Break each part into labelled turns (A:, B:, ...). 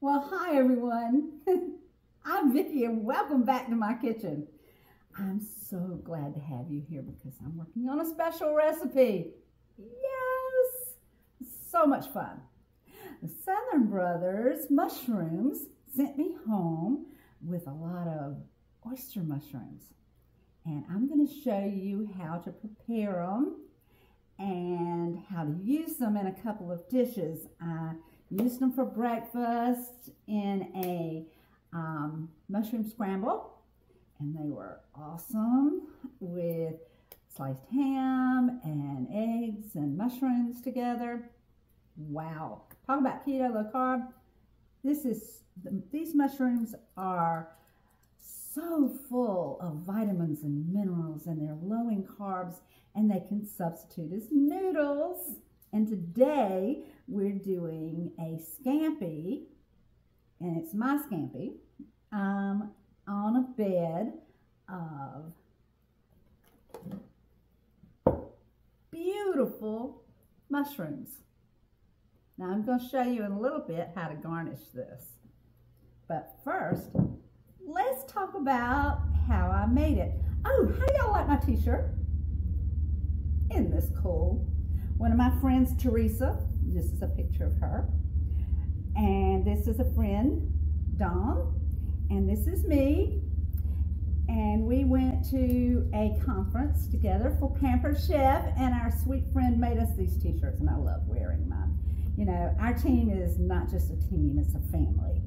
A: Well, hi everyone. I'm Vicki and welcome back to my kitchen. I'm so glad to have you here because I'm working on a special recipe. Yes, so much fun. The Southern Brothers mushrooms sent me home with a lot of oyster mushrooms. And I'm going to show you how to prepare them and how to use them in a couple of dishes. I used them for breakfast in a um, mushroom scramble and they were awesome with sliced ham and eggs and mushrooms together. Wow. Talk about keto, low carb. This is, these mushrooms are so full of vitamins and minerals and they're low in carbs and they can substitute as noodles. And today we're doing a scampi, and it's my scampi, um, on a bed of beautiful mushrooms. Now I'm going to show you in a little bit how to garnish this. But first, let's talk about how I made it. Oh, how do y'all like my t-shirt? Isn't this cool? One of my friends, Teresa, this is a picture of her. And this is a friend, Dawn. And this is me. And we went to a conference together for Pampered Chef, and our sweet friend made us these t-shirts, and I love wearing mine. You know, our team is not just a team, it's a family.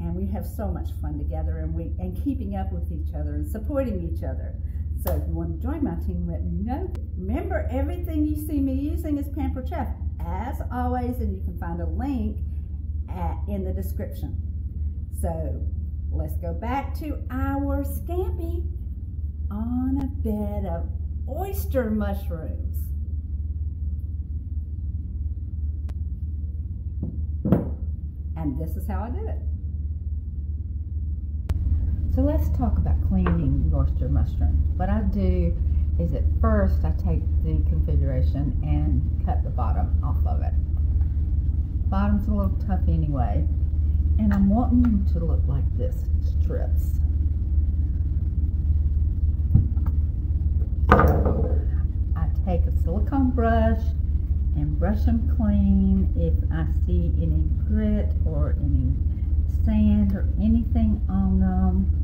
A: And we have so much fun together and we and keeping up with each other and supporting each other. So if you want to join my team, let me know. Remember, everything you see me using is Pampered Chef, as always, and you can find a link at, in the description. So let's go back to our scampi on a bed of oyster mushrooms. And this is how I did it. So let's talk about cleaning oyster mushrooms. What I do is at first I take the configuration and cut the bottom off of it. Bottom's a little tough anyway, and I'm wanting them to look like this, strips. I take a silicone brush and brush them clean if I see any grit or any sand or anything on them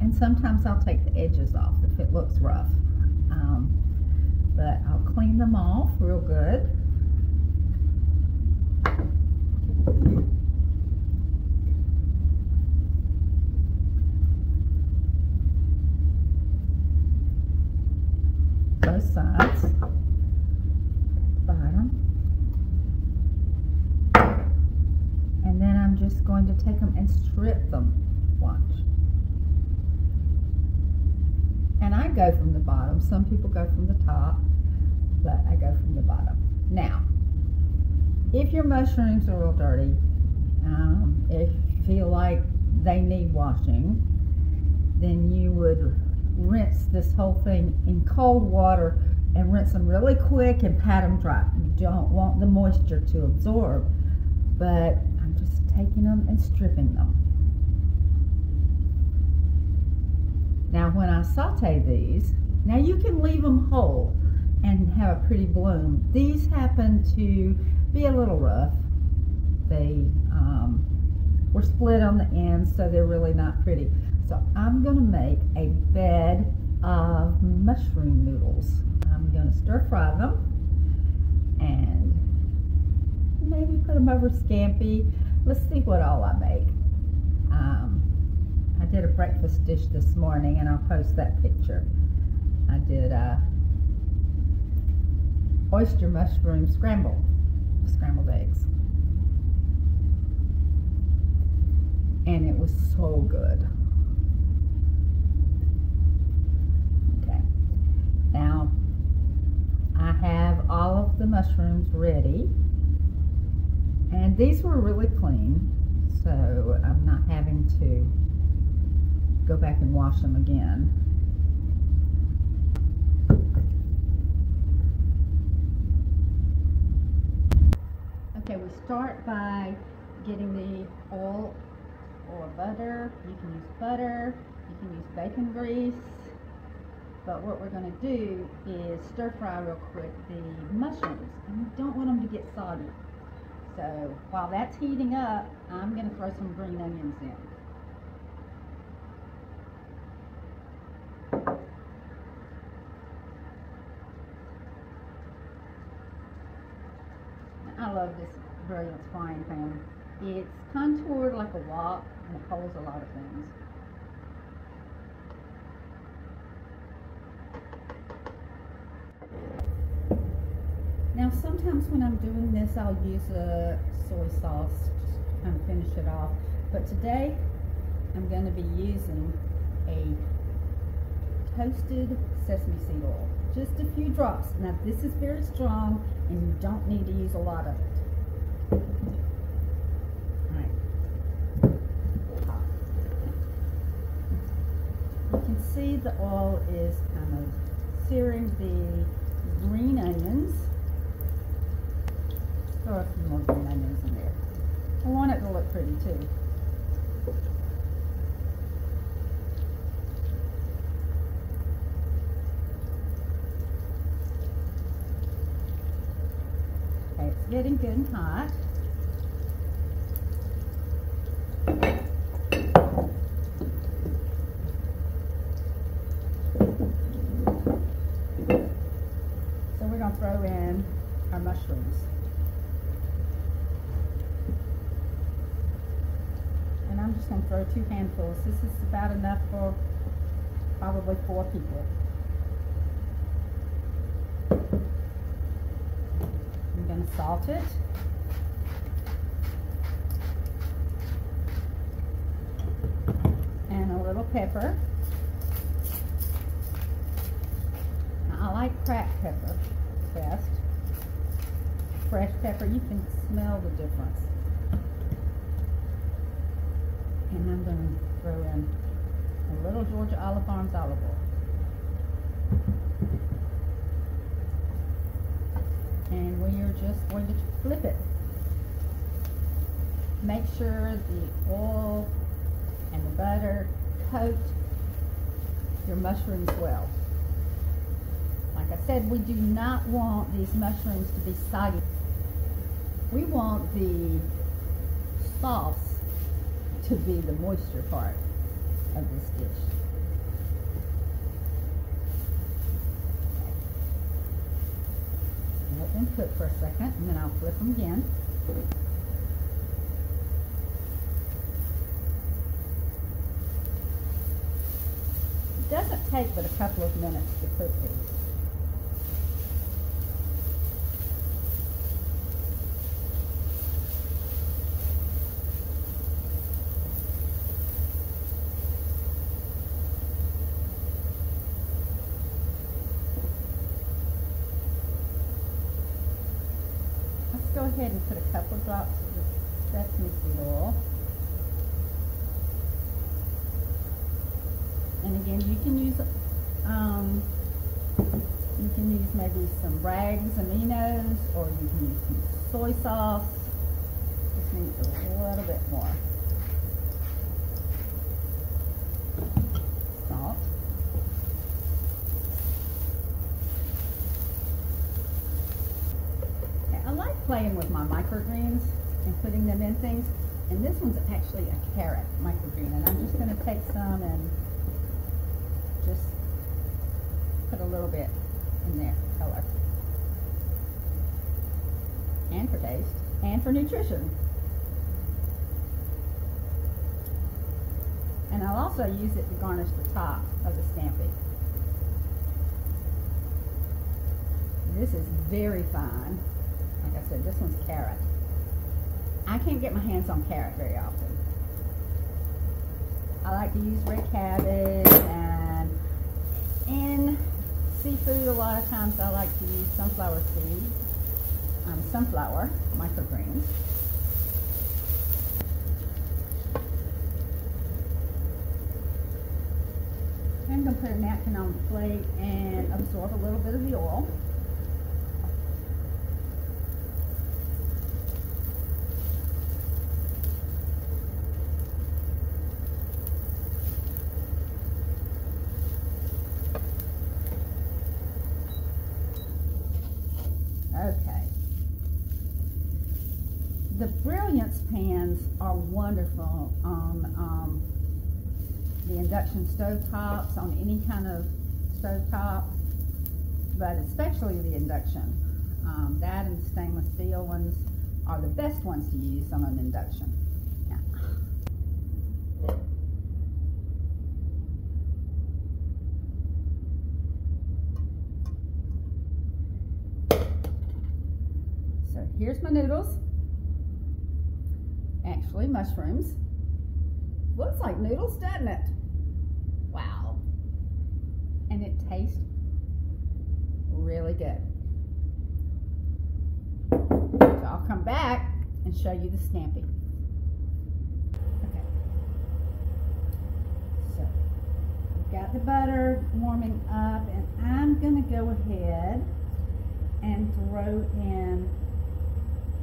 A: and sometimes I'll take the edges off if it looks rough. Um, but I'll clean them off real good. Both sides. Bottom. And then I'm just going to take them and strip them. Watch. And I go from the bottom. Some people go from the top, but I go from the bottom. Now, if your mushrooms are real dirty, um, if you feel like they need washing, then you would rinse this whole thing in cold water and rinse them really quick and pat them dry. You don't want the moisture to absorb, but I'm just taking them and stripping them. Now when I saute these, now you can leave them whole and have a pretty bloom. These happen to be a little rough. They um, were split on the ends, so they're really not pretty. So I'm going to make a bed of mushroom noodles. I'm going to stir fry them and maybe put them over scampi. Let's see what all I make. I did a breakfast dish this morning and I'll post that picture. I did a oyster mushroom scramble, scrambled eggs. And it was so good. Okay. Now, I have all of the mushrooms ready. And these were really clean, so I'm not having to go back and wash them again. Okay, we start by getting the oil or butter. You can use butter, you can use bacon grease. But what we're going to do is stir fry real quick the mushrooms. And we don't want them to get soggy. So while that's heating up, I'm going to throw some green onions in. I love this It's contoured like a wok and it holds a lot of things. Now sometimes when I'm doing this I'll use a soy sauce to kind of finish it off. But today I'm going to be using a toasted sesame seed oil. Just a few drops. Now this is very strong and you don't need to use a lot of it. Alright. You the oil is kind of searing the green onions. Throw a few more green onions in there. I want it to look pretty too. Okay, it's getting good and hot. So we're going to throw in our mushrooms. And I'm just going to throw two handfuls. This is about enough for probably four people. I'm going to salt it. And a little pepper. Now, I like cracked pepper best. Fresh pepper, you can smell the difference. And I'm going to throw in a little Georgia Olive Farms olive oil. and we are just going to flip it. Make sure the oil and the butter coat your mushrooms well. Like I said, we do not want these mushrooms to be soggy. We want the sauce to be the moisture part of this dish. let them cook for a second and then I'll flip them again. It doesn't take but a couple of minutes to cook these. Let's go ahead and put a couple drops of the sesame seed oil. And again, you can use, um, you can use maybe some Braggs aminos, or you can use some soy sauce. Just needs a little bit more. Salt. I like playing with my microgreens and putting them in things. And this one's actually a carrot microgreen. And I'm just going to take some and just put a little bit in there, color. And for taste. And for nutrition. And I'll also use it to garnish the top of the Scampi. This is very fine. Like I said, this one's carrot. I can't get my hands on carrot very often. I like to use red cabbage in seafood a lot of times I like to use sunflower seeds, um, sunflower microgreens. I'm going to put a napkin on the plate and absorb a little bit of the oil. Okay. The Brilliance pans are wonderful on um, the induction stove tops, on any kind of stove top, but especially the induction. Um, that and stainless steel ones are the best ones to use on an induction. So here's my noodles. Actually, mushrooms. Looks like noodles, doesn't it? And it tastes really good. So I'll come back and show you the scampi. Okay. So we've got the butter warming up and I'm gonna go ahead and throw in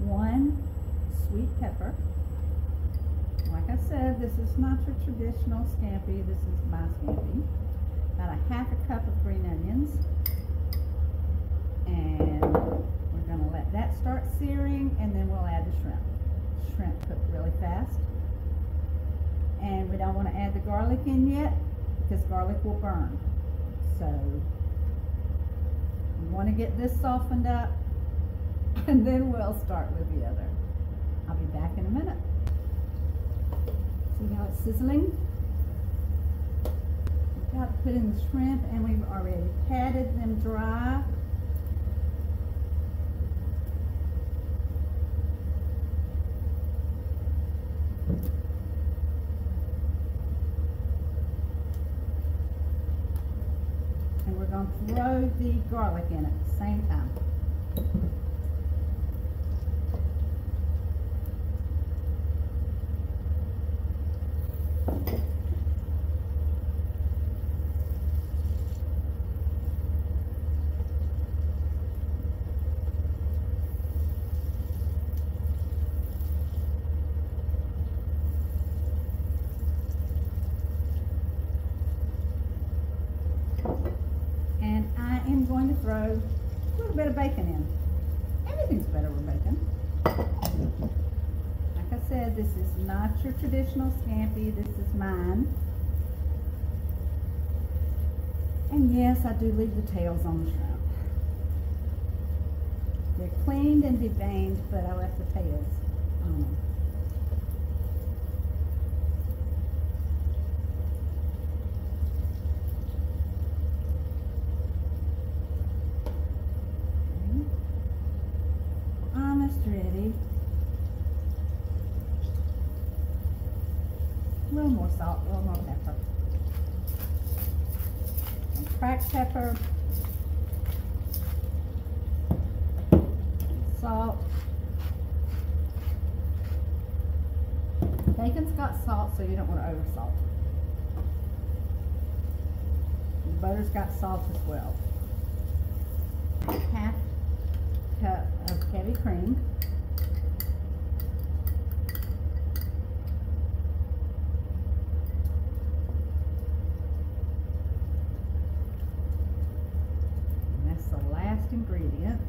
A: one sweet pepper. Like I said, this is not your traditional scampi. This is my scampi. About a half a cup of green onions. And we're going to let that start searing and then we'll add the shrimp. Shrimp cook really fast. And we don't want to add the garlic in yet because garlic will burn. So we want to get this softened up and then we'll start with the other. I'll be back in a minute. See how it's sizzling? Got to put in the shrimp and we've already patted them dry. And we're going to throw the garlic in at the same time. And I am going to throw a little bit of bacon in. Everything's better with bacon. Like I said, this is not your scampi. This is mine. And yes, I do leave the tails on the shrimp. They're cleaned and deveined, but I left the tails on them. Okay. Almost ready. A little more salt, a little more pepper. And cracked pepper. Salt. Bacon's got salt, over salt. Butter's got salt as well. Half cup of heavy cream. And that's the last ingredient.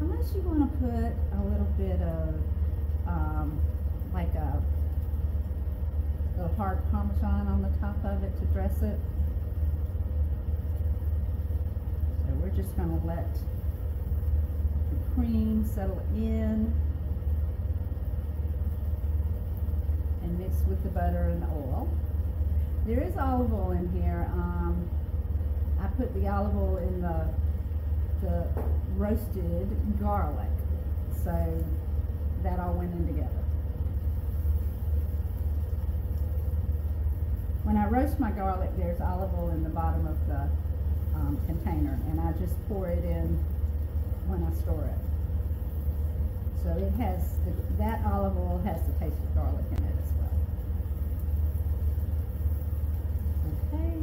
A: Unless you want to put a little bit of, um, like a little hard Parmesan on the to dress it. So we're just going to let the cream settle in and mix with the butter and the oil. There is olive oil in here. Um, I put the olive oil in the, the roasted garlic. So that all went in together. When I roast my garlic, there's olive oil in the bottom of the um, container, and I just pour it in when I store it. So it has, the, that olive oil has the taste of garlic in it as well. Okay.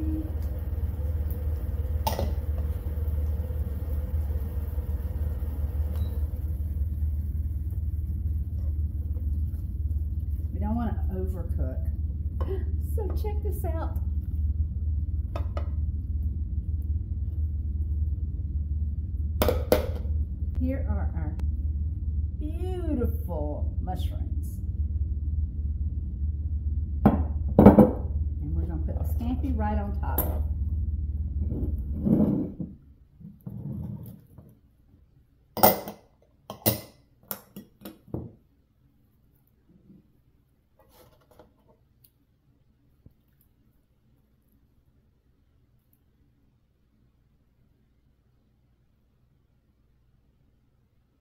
A: We don't want to overcook. So check this out. here are our beautiful mushrooms. And we're going to put the scampi right on top.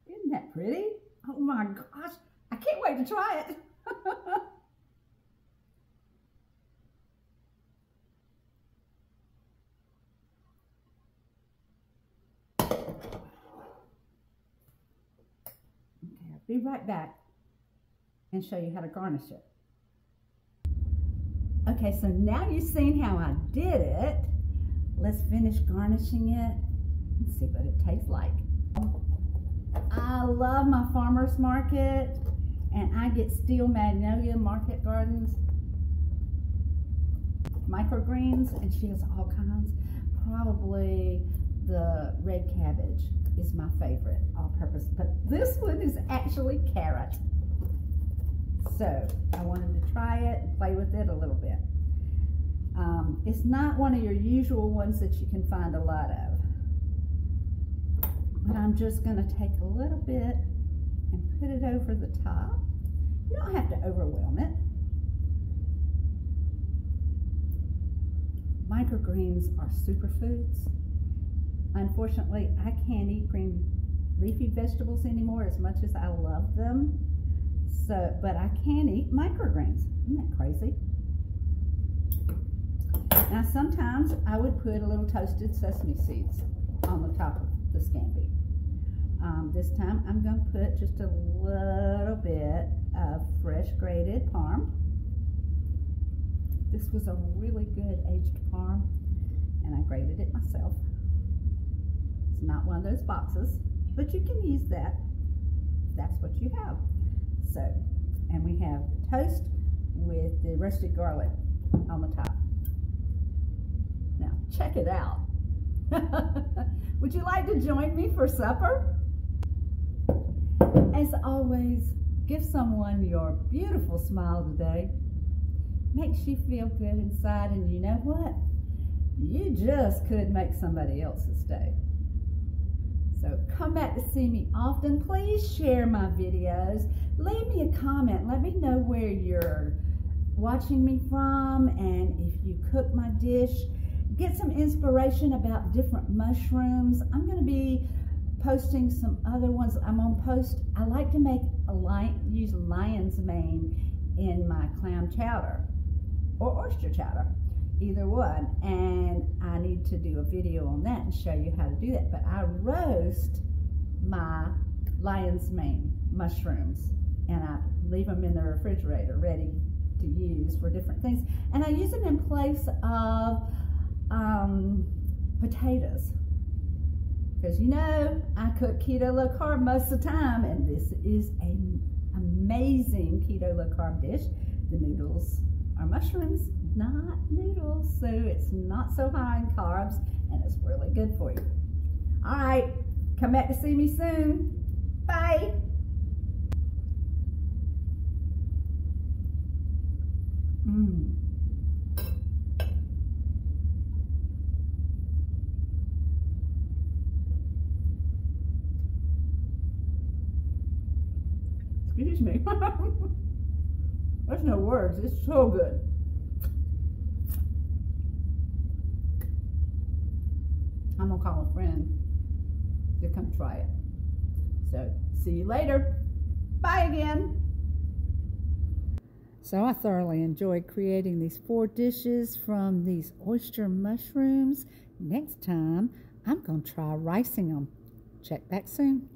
A: Isn't that pretty? Oh my gosh, I can't wait to try it. Okay, I'll be right back and show you how to garnish it. Okay, so now you've seen how I did it. Let's finish garnishing it and see what it tastes like. I love my farmer's market and I get Steel Magnolia Market Gardens microgreens and she has all kinds. Probably the red cabbage is my favorite all purpose, but this one is actually carrot. So I wanted to try it and play with it a little bit. Um, it's not one of your usual ones that you can find a lot of. But I'm just going to take a little bit and put it over the top. You don't have to overwhelm it. Microgreens are superfoods. Unfortunately, I can't eat green leafy vegetables anymore as much as I love them. So, but I can eat microgreens. Isn't that crazy? Now, sometimes I would put a little toasted sesame seeds on the top of the scampi. Um, this time I'm going to put just a little bit of fresh grated parm. This was a really good aged parm and I grated it myself. It's not one of those boxes, but you can use that. That's what you have. So, and we have toast with the roasted garlic on the top. Now, check it out. Would you like to join me for supper? As always, give someone your beautiful smile today. Makes you feel good inside, and you know what? You just could make somebody else's day. So come back to see me often. Please share my videos. Leave me a comment. Let me know where you're watching me from and if you cook my dish. Get some inspiration about different mushrooms. I'm going to be posting some other ones. I'm on post. I like to make a lion, use lion's mane in my clam chowder or oyster chowder, either one. And I need to do a video on that and show you how to do that. But I roast my lion's mane mushrooms and I leave them in the refrigerator ready to use for different things. And I use them in place of um, potatoes because you know, I cook keto low carb most of the time, and this is an amazing keto low carb dish. The noodles are mushrooms, not noodles, so it's not so high in carbs, and it's really good for you. All right, come back to see me soon. Bye. Mmm. Excuse me. There's no words. It's so good. I'm going to call a friend to come try it. So, see you later. Bye again. So I thoroughly enjoyed creating these four dishes from these oyster mushrooms. Next time, I'm going to try ricing them. Check back soon.